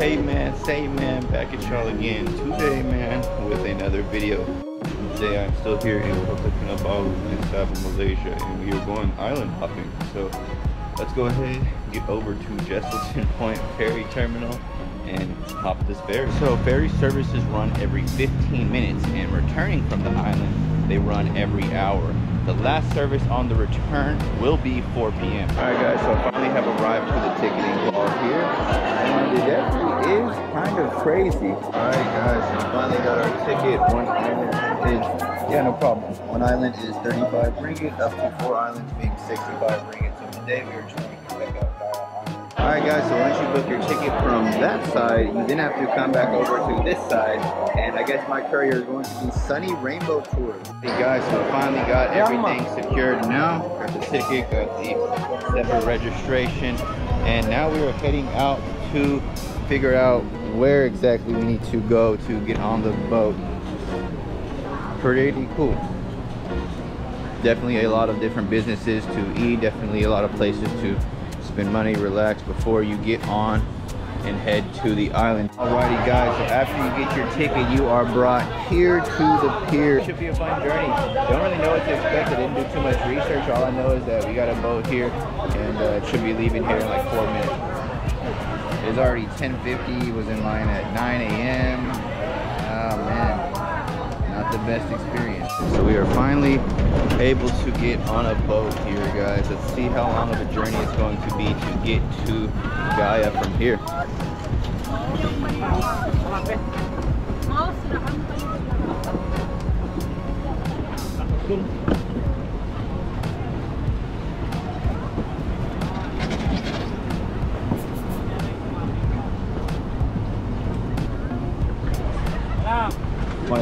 Hey man, say man, back at y'all again today man with another video. Today I'm still here in Kota Kinabalu in Sabah, Malaysia and we are going island hopping. So let's go ahead get over to Jesselton Point Ferry Terminal and hop this ferry. So ferry services run every 15 minutes and returning from the island, they run every hour. The last service on the return will be 4 p.m. All right, guys, so I finally have arrived to the ticketing bar here. And it definitely is kind of crazy. All right, guys, we finally got our ticket. One island is, yeah, no problem. One island is 35 ringgit, up to four islands being 65 ringgit. So today we are Alright guys, so once you book your ticket from that side, you then have to come back over to this side. And I guess my courier is going to be Sunny Rainbow Tours. Hey guys, so finally got everything secured now. Got the ticket, got the separate registration. And now we are heading out to figure out where exactly we need to go to get on the boat. Pretty cool. Definitely a lot of different businesses to eat, definitely a lot of places to spend money, relax before you get on and head to the island. Alrighty guys, so after you get your ticket, you are brought here to the pier. It should be a fun journey. Don't really know what to expect. I didn't do too much research. All I know is that we got a boat here and uh, it should be leaving here in like four minutes. It's already 10.50, was in line at 9 a.m. Man, not the best experience. So we are finally able to get on a boat here, guys. Let's see how long of a journey it's going to be to get to Gaya from here.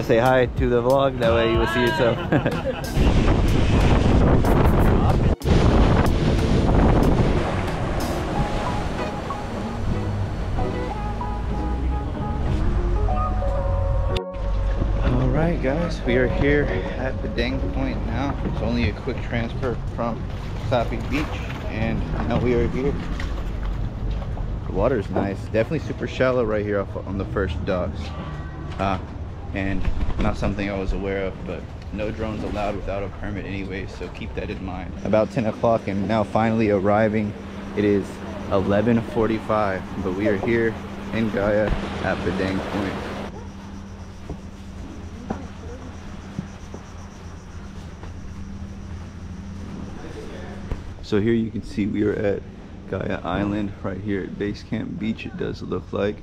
Say hi to the vlog? That way you will see yourself. Alright guys, we are here at Padang Point now. It's only a quick transfer from Sapi Beach and now we are here. The water is nice. Definitely super shallow right here on the first docks. Uh, and not something I was aware of, but no drones allowed without a permit anyway, so keep that in mind. About 10 o'clock and now finally arriving. It is 11.45, but we are here in Gaya at Padang Point. So here you can see we are at Gaya Island right here at Base Camp Beach it does look like.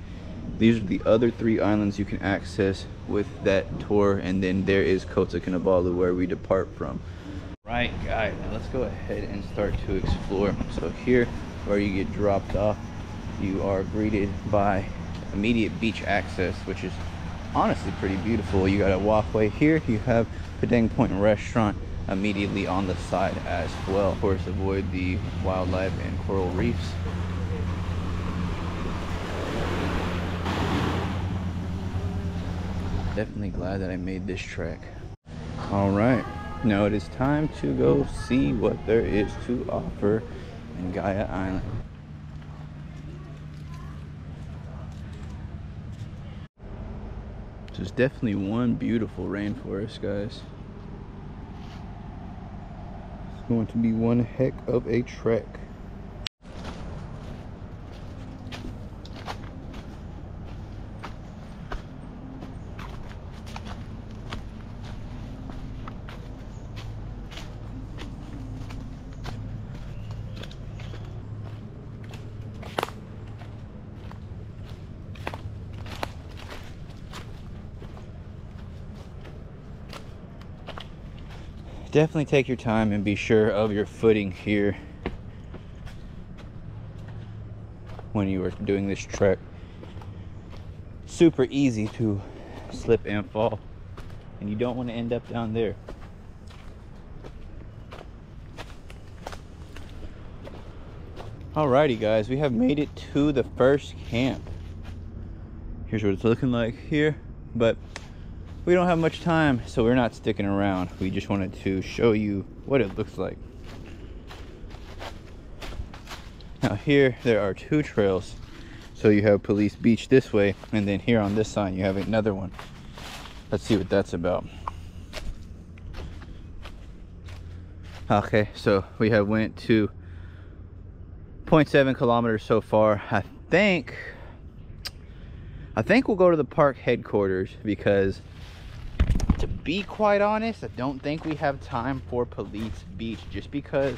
These are the other three islands you can access with that tour and then there is Kota Kinabalu where we depart from. Right guys, now let's go ahead and start to explore. So here where you get dropped off, you are greeted by immediate beach access which is honestly pretty beautiful. You got a walkway here, you have Padang Point Restaurant immediately on the side as well. Of course, avoid the wildlife and coral reefs. Definitely glad that I made this trek. All right, now it is time to go see what there is to offer in Gaya Island. There's definitely one beautiful rainforest, guys It's going to be one heck of a trek. Definitely take your time and be sure of your footing here when you are doing this trek. Super easy to slip and fall and you don't want to end up down there. Alrighty guys we have made it to the first camp. Here's what it's looking like here but we don't have much time, so we're not sticking around. We just wanted to show you what it looks like. Now here, there are two trails So you have police beach this way, and then here on this sign you have another one. Let's see what that's about. Okay, so we have went to 0.7 kilometers so far. I think, I think we'll go to the park headquarters because to be quite honest, I don't think we have time for police beach just because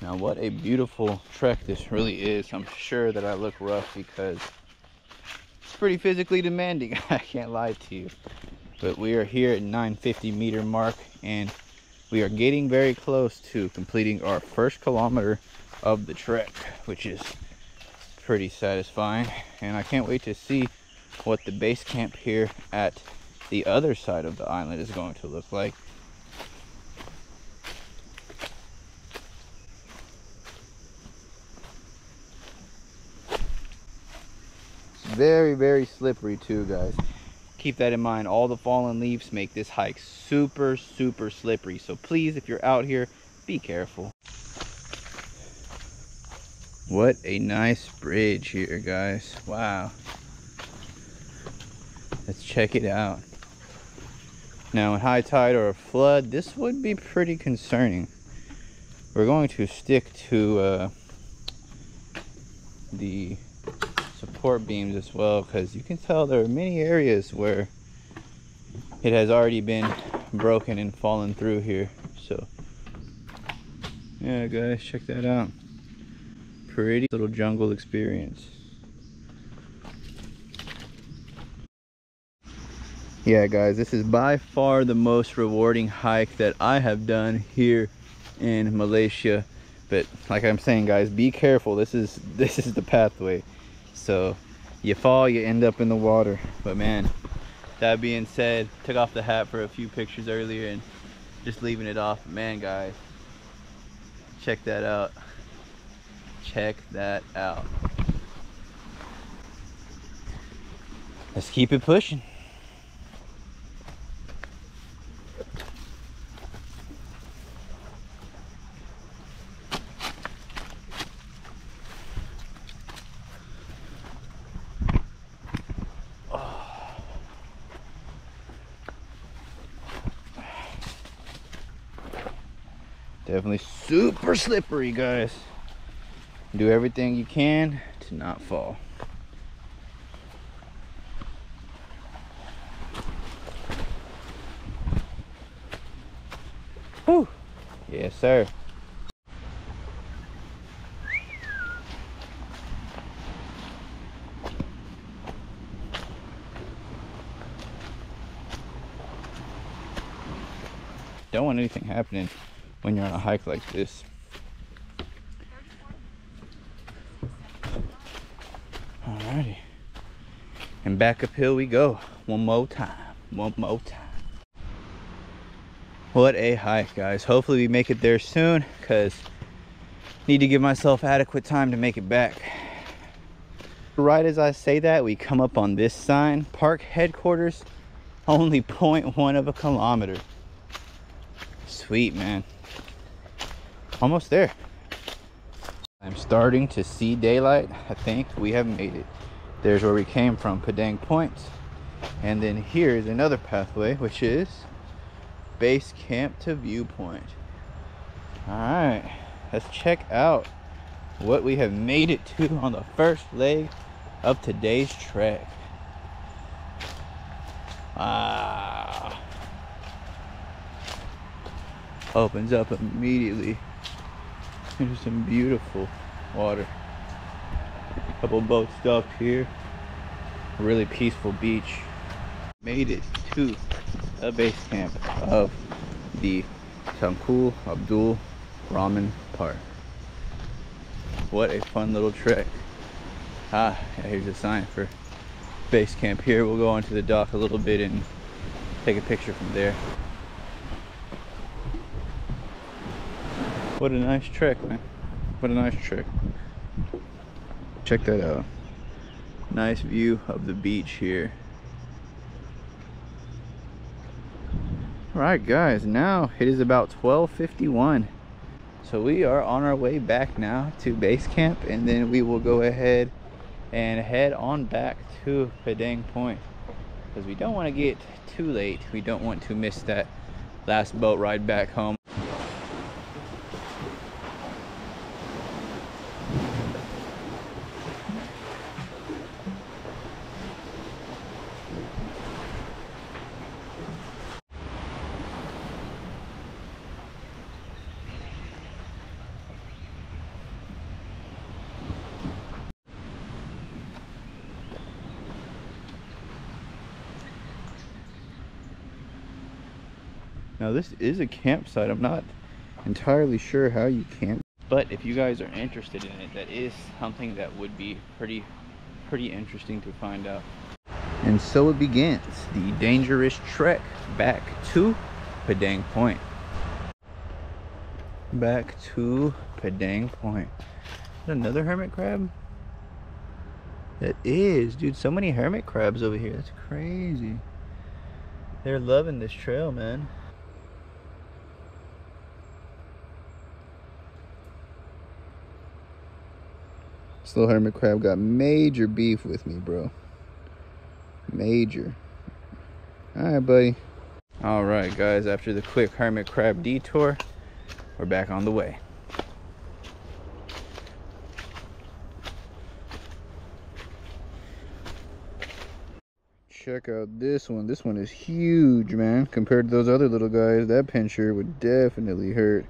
now what a beautiful trek this really is. I'm sure that I look rough because it's pretty physically demanding. I can't lie to you. But we are here at 950 meter mark and we are getting very close to completing our first kilometer of the trek, which is pretty satisfying. And I can't wait to see what the base camp here at the other side of the island is going to look like. very very slippery too guys. Keep that in mind. All the fallen leaves make this hike super super slippery. So please if you're out here be careful. What a nice bridge here guys. Wow let's check it out. Now in high tide or a flood this would be pretty concerning. We're going to stick to uh, the support beams as well because you can tell there are many areas where it has already been broken and fallen through here so. Yeah guys check that out. Pretty little jungle experience yeah guys this is by far the most rewarding hike that I have done here in Malaysia. But like I'm saying guys be careful. This is this is the pathway. So you fall you end up in the water. But man that being said took off the hat for a few pictures earlier and just leaving it off. Man guys check that out. Check that out. Let's keep it pushing Definitely super slippery, guys. Do everything you can to not fall. Whew. Yes, sir. Don't want anything happening when you're on a hike like this. Alrighty. And back uphill we go. One more time. One more time. What a hike, guys. Hopefully we make it there soon because need to give myself adequate time to make it back. Right as I say that, we come up on this sign. Park headquarters, only 0.1 of a kilometer. Sweet, man almost there. I'm starting to see daylight. I think we have made it. There's where we came from padang point. And then here is another pathway which is base camp to viewpoint. All right let's check out what we have made it to on the first leg of today's trek. Ah. Opens up immediately there's some beautiful water. A couple boats docked here. A really peaceful beach. Made it to the base camp of the Tunku Abdul Rahman Park. What a fun little trek. Ah, here's a sign for base camp here. We'll go onto the dock a little bit and take a picture from there. What a nice trick, man. What a nice trick. Check that out. Nice view of the beach here. Alright guys, now it is about 12.51 So we are on our way back now to base camp and then we will go ahead and head on back to Padang Point because we don't want to get too late. We don't want to miss that last boat ride back home. Now this is a campsite. I'm not entirely sure how you camp. But if you guys are interested in it, that is something that would be pretty, pretty interesting to find out. And so it begins, the dangerous trek back to Padang Point. Back to Padang Point. Another hermit crab? That is, dude, so many hermit crabs over here. That's crazy. They're loving this trail, man. This little hermit crab got major beef with me, bro. Major. Alright, buddy. Alright, guys, after the quick hermit crab detour, we're back on the way. Check out this one. This one is huge, man. Compared to those other little guys, that pincher would definitely hurt.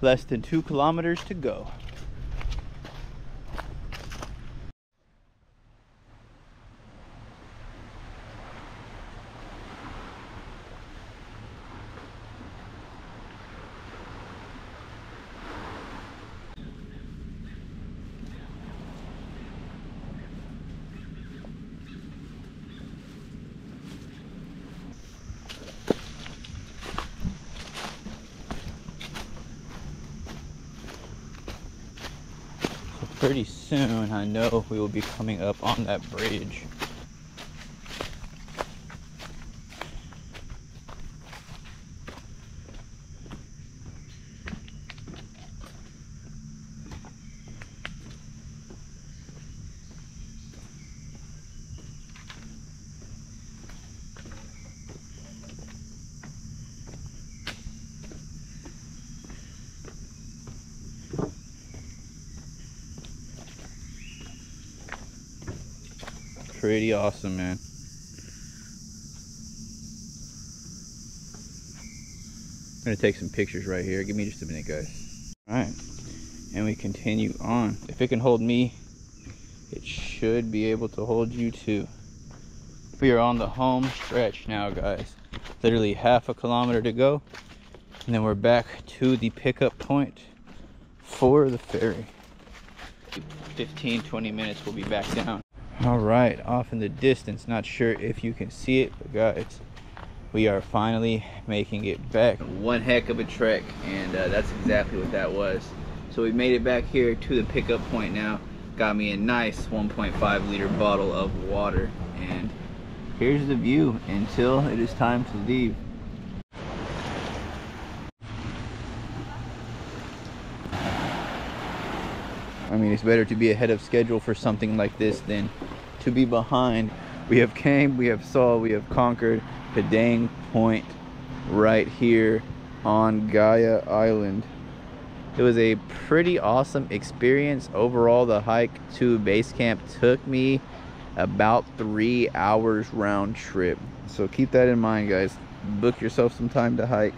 Less than two kilometers to go. Pretty soon I know we will be coming up on that bridge. Pretty awesome, man. I'm gonna take some pictures right here. Give me just a minute, guys. All right, and we continue on. If it can hold me, it should be able to hold you too. We are on the home stretch now, guys. Literally half a kilometer to go. And then we're back to the pickup point for the ferry. 15, 20 minutes, we'll be back down all right off in the distance. Not sure if you can see it but guys we are finally making it back. One heck of a trek and uh, that's exactly what that was. So we made it back here to the pickup point now. Got me a nice 1.5 liter bottle of water and here's the view until it is time to leave I mean, it's better to be ahead of schedule for something like this than to be behind. We have came, we have saw, we have conquered Padang Point right here on Gaya Island. It was a pretty awesome experience. Overall, the hike to base camp took me about three hours round trip. So keep that in mind, guys. Book yourself some time to hike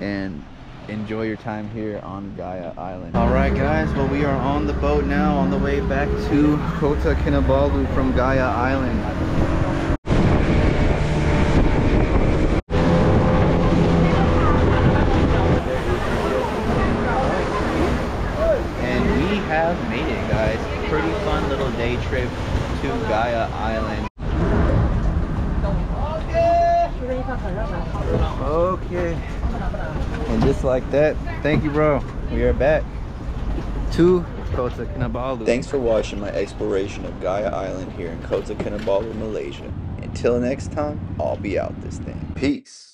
and enjoy your time here on Gaya Island. All right, guys. Well, we are on the boat now on the way back to Kota Kinabalu from Gaya Island. And we have made it, guys. Pretty fun little day trip to Gaia Island. Okay. And just like that, thank you, bro. We are back to Kota Kinabalu. Thanks for watching my exploration of Gaya Island here in Kota Kinabalu, Malaysia. Until next time, I'll be out this thing. Peace.